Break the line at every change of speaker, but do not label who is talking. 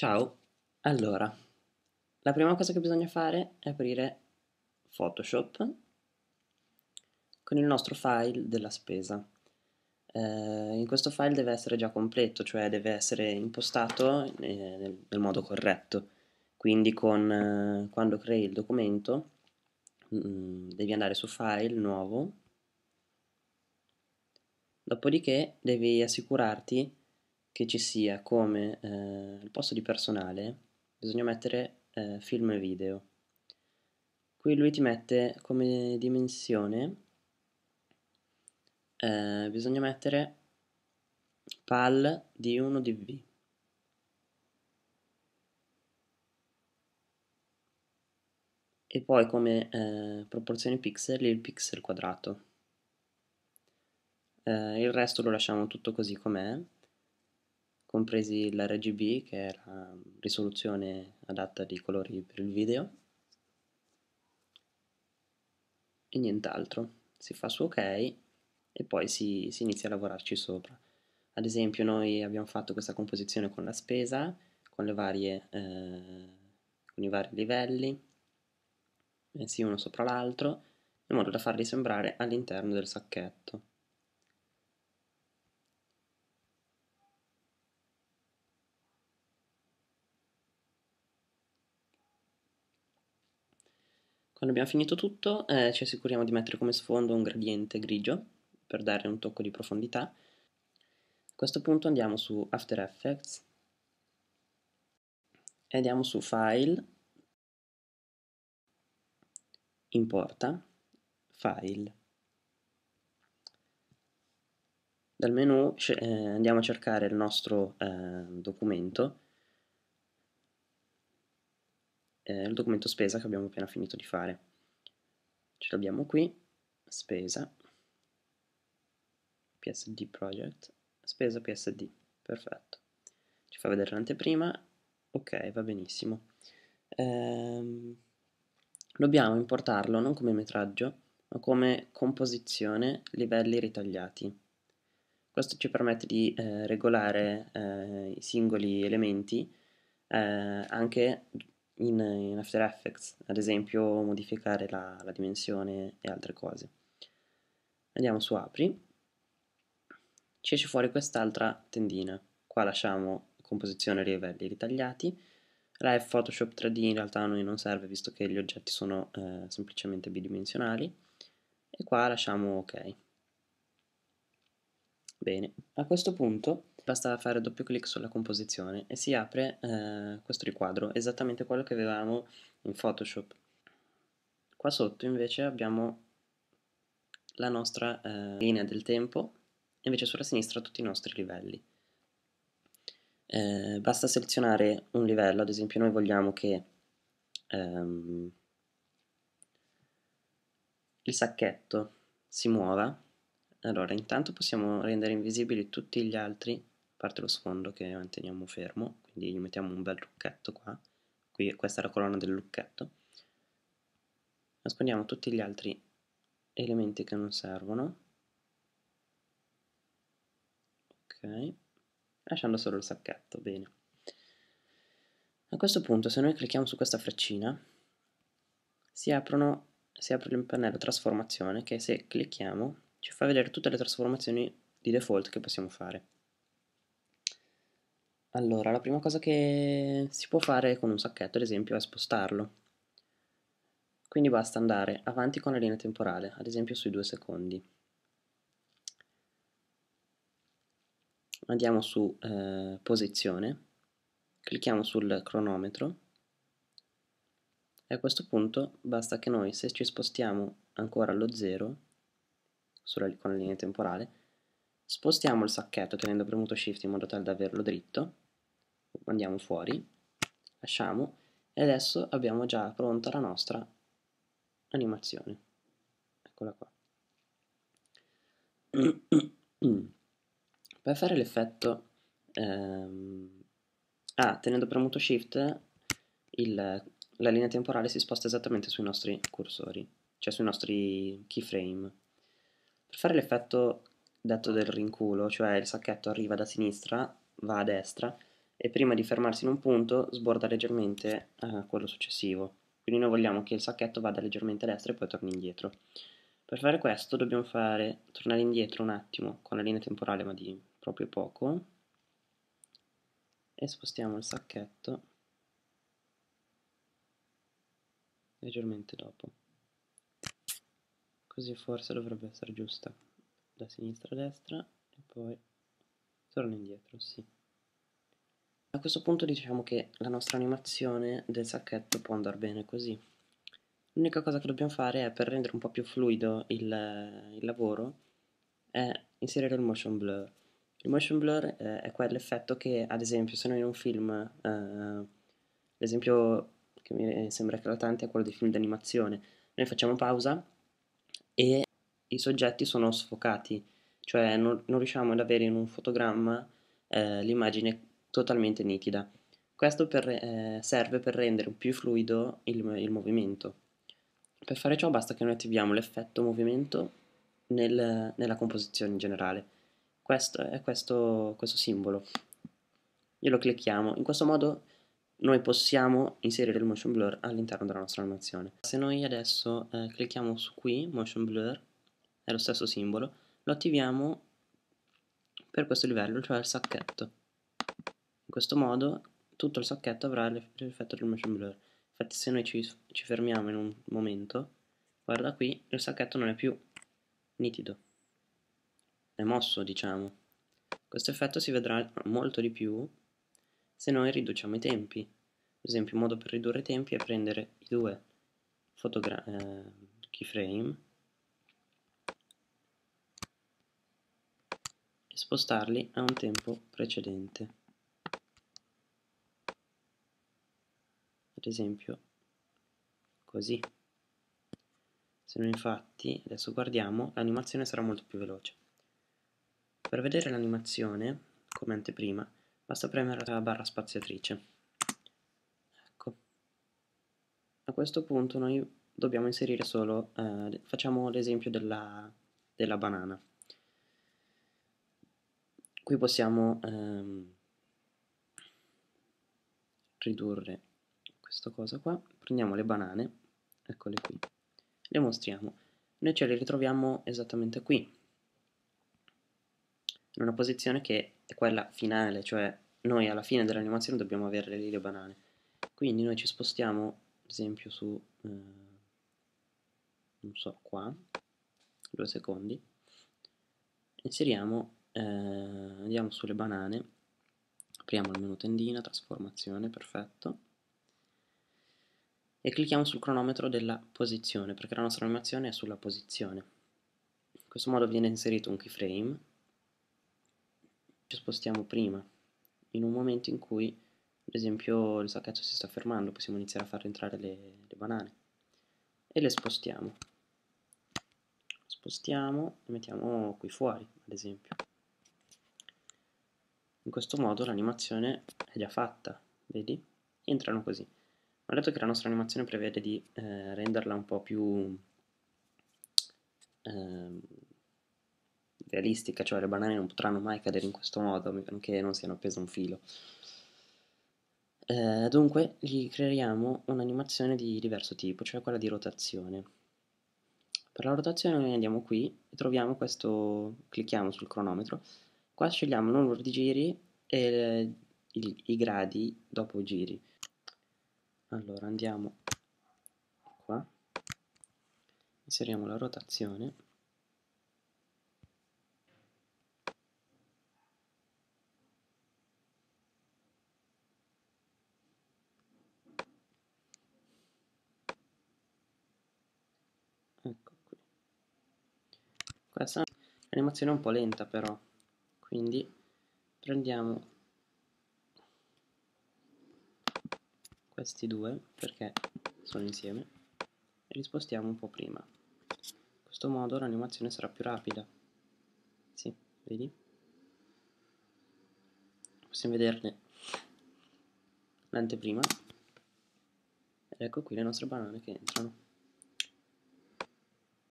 Ciao, allora, la prima cosa che bisogna fare è aprire Photoshop con il nostro file della spesa. Eh, in questo file deve essere già completo, cioè deve essere impostato eh, nel, nel, modo corretto. Quindi con, eh, quando crei il documento mh, mm, devi andare su File, Nuovo, dopodiché devi assicurarti che ci sia come eh, posto di personale bisogna mettere eh, film e video. Qui lui ti mette come dimensione eh, bisogna mettere PAL di 1 dv. E poi come eh, proporzione pixel il pixel quadrato. Eh, il resto lo lasciamo tutto così com'è compresi l'RGB che è la risoluzione adatta di colori per il video. E nient'altro. Si fa su ok e poi si, si, inizia a lavorarci sopra. Ad esempio noi abbiamo fatto questa composizione con la spesa con, le varie, eh, con i vari livelli messi uno sopra l'altro in modo da farli sembrare all'interno del sacchetto Quando abbiamo finito tutto eh, ci assicuriamo di mettere come sfondo un gradiente grigio per dare un tocco di profondità. A questo punto andiamo su After Effects e andiamo su File, Importa, File. Dal menu eh, andiamo a cercare il nostro eh, documento eh, il documento spesa che abbiamo appena finito di fare. Ce l'abbiamo qui, spesa, PSD project, spesa PSD, perfetto. Ci fa vedere l'anteprima, ok, va benissimo. Ehm, dobbiamo importarlo non come metraggio, ma come composizione livelli ritagliati. Questo ci permette di eh, regolare eh, i singoli elementi eh, anche in, in After Effects, ad esempio modificare la, la dimensione e altre cose. Andiamo su Apri, ci esce fuori quest'altra tendina, qua lasciamo composizione livelli ritagliati, F Photoshop 3D in realtà a noi non serve visto che gli oggetti sono eh, semplicemente bidimensionali. E qua lasciamo ok. Bene, a questo punto basta fare doppio clic sulla composizione e si apre eh, questo riquadro, esattamente quello che avevamo in Photoshop. Qua sotto invece abbiamo la nostra eh, linea del tempo e invece sulla sinistra tutti i nostri livelli. Eh, basta selezionare un livello, ad esempio noi vogliamo che ehm, il sacchetto si muova, allora intanto possiamo rendere invisibili tutti gli altri parte lo sfondo che manteniamo fermo, quindi gli mettiamo un bel lucchetto qua, qui questa è la colonna del lucchetto, nascondiamo tutti gli altri elementi che non servono, ok, lasciando solo il sacchetto, bene. A questo punto se noi clicchiamo su questa freccina si, aprono, si apre il pannello trasformazione che se clicchiamo ci fa vedere tutte le trasformazioni di default che possiamo fare. Allora, la prima cosa che si può fare con un sacchetto, ad esempio, è spostarlo. Quindi basta andare avanti con la linea temporale, ad esempio sui due secondi. Andiamo su eh, posizione, clicchiamo sul cronometro e a questo punto basta che noi, se ci spostiamo ancora allo zero, sulla, con la linea temporale, spostiamo il sacchetto tenendo premuto shift in modo tale da averlo dritto andiamo fuori, lasciamo e adesso abbiamo già pronta la nostra animazione. Eccola qua. per fare l'effetto, ehm, ah, tenendo premuto Shift, il, la linea temporale si sposta esattamente sui nostri cursori, cioè sui nostri keyframe. Per fare l'effetto detto del rinculo, cioè il sacchetto arriva da sinistra, va a destra, e prima di fermarsi in un punto sborda leggermente a quello successivo. Quindi noi vogliamo che il sacchetto vada leggermente a destra e poi torni indietro. Per fare questo dobbiamo fare, tornare indietro un attimo con la linea temporale ma di proprio poco e spostiamo il sacchetto leggermente dopo. Così forse dovrebbe essere giusta da sinistra a destra e poi torna indietro, sì. A questo punto diciamo che la nostra animazione del sacchetto può andare bene così. L'unica cosa che dobbiamo fare è per rendere un po' più fluido il, il lavoro è inserire il motion blur. Il motion blur eh, è quell'effetto che ad esempio se noi in un film, eh, l'esempio che mi sembra eclatante è quello dei film d'animazione, noi facciamo pausa e i soggetti sono sfocati, cioè non, non riusciamo ad avere in un fotogramma eh, l'immagine totalmente nitida. Questo per, eh, serve per rendere più fluido il, il, movimento. Per fare ciò basta che noi attiviamo l'effetto movimento nel, nella composizione in generale. Questo è questo, questo simbolo. Glielo clicchiamo. In questo modo noi possiamo inserire il motion blur all'interno della nostra animazione. Se noi adesso eh, clicchiamo su qui, motion blur, è lo stesso simbolo, lo attiviamo per questo livello, cioè il sacchetto. In questo modo tutto il sacchetto avrà l'effetto del motion blur. Infatti se noi ci, ci fermiamo in un momento, guarda qui, il sacchetto non è più nitido, è mosso diciamo. Questo effetto si vedrà molto di più se noi riduciamo i tempi. Ad esempio, un modo per ridurre i tempi è prendere i due eh, keyframe e spostarli a un tempo precedente. Ad esempio così. Se noi infatti adesso guardiamo l'animazione sarà molto più veloce. Per vedere l'animazione come anteprima basta premere la barra spaziatrice. Ecco. A questo punto noi dobbiamo inserire solo eh, facciamo l'esempio della, della banana. Qui possiamo ehm, ridurre questa cosa qua, prendiamo le banane, eccole qui, le mostriamo. Noi ce le ritroviamo esattamente qui, in una posizione che è quella finale, cioè noi alla fine dell'animazione dobbiamo avere lì le banane. Quindi noi ci spostiamo, ad esempio, su, eh, non so, qua, due secondi, inseriamo, eh, andiamo sulle banane, apriamo il menu tendina, trasformazione, perfetto, e clicchiamo sul cronometro della posizione perché la nostra animazione è sulla posizione. In questo modo viene inserito un keyframe, ci spostiamo prima, in un momento in cui ad esempio il sacchetto si sta fermando, possiamo iniziare a far entrare le, le banane e le spostiamo. Spostiamo e mettiamo qui fuori, ad esempio. In questo modo l'animazione è già fatta, vedi? Entrano così. Ho detto che la nostra animazione prevede di eh, renderla un po' più eh, realistica, cioè le banane non potranno mai cadere in questo modo, anche non siano appese un filo. Eh, dunque gli creiamo un'animazione di diverso tipo, cioè quella di rotazione. Per la rotazione noi andiamo qui e troviamo questo, clicchiamo sul cronometro, qua scegliamo il numero di giri e i, i gradi dopo i giri allora andiamo qua. Inseriamo la rotazione. Ecco qui. Questa è un po' lenta però. Quindi prendiamo questi due perché sono insieme e li spostiamo un po' prima. In questo modo l'animazione sarà più rapida. Sì, vedi? Possiamo vederne l'anteprima ed ecco qui le nostre banane che entrano.